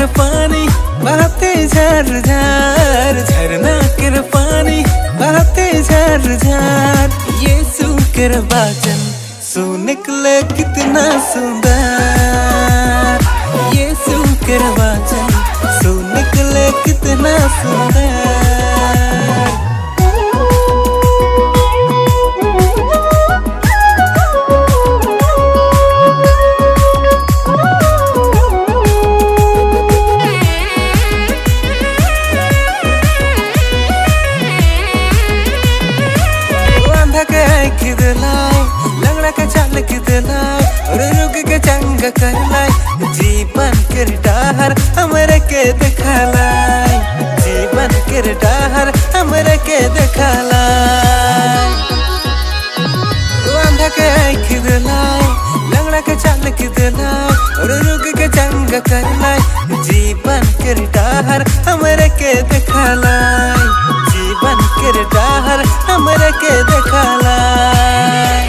कर पानी बहते झर झर, झरना कर पानी बहते झर झर। ये सुकर बाचन सो निकले कितना सुंदर। ये सुकर बाचन सो निकले कितना सुंदर। कर लाई जीवन के डाहर हमरे के दिखालाई जीवन के डाहर हमरे के दिखालाई वांधा के आँख दिलाई, लंगड़ा के चाल के दिलाई, और रुक के चंग कर लाई जीवन के डाहर हमरे के दिखालाई जीवन के डाहर हमरे के दिखालाई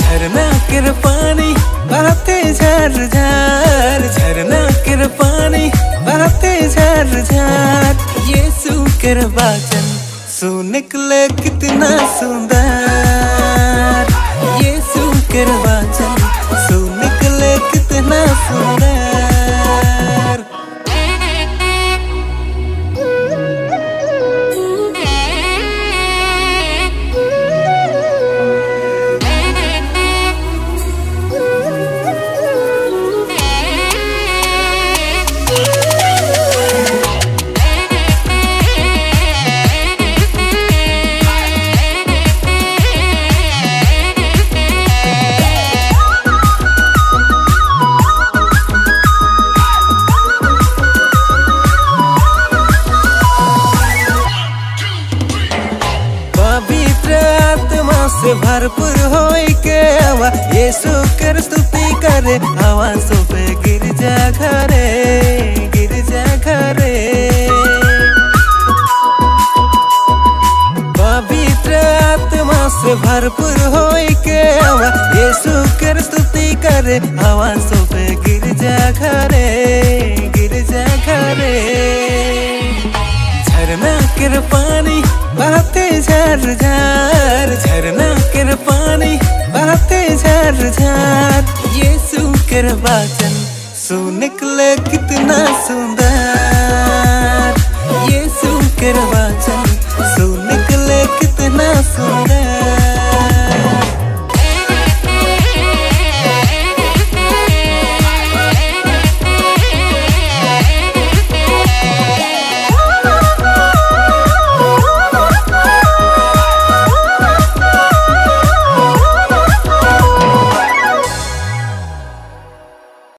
झरना के पानी बहते झर झर, झरना किर पानी बहते झर झर। ये सुकर बाचन सो निकले कितना सुंदर। से भरपूर हो के हवा। यीशु कर स्तुति करे, हवा गिर जा घरे, गिर जा घरे। पवित्र आत्मा से भरपूर हो के हवा। यीशु कर स्तुति करे, हवा गिर जा घरे, गिर जा घरे। झरना कर पानी बहते झर झर, झरना झर झर ये सुकर वाचन सो निकले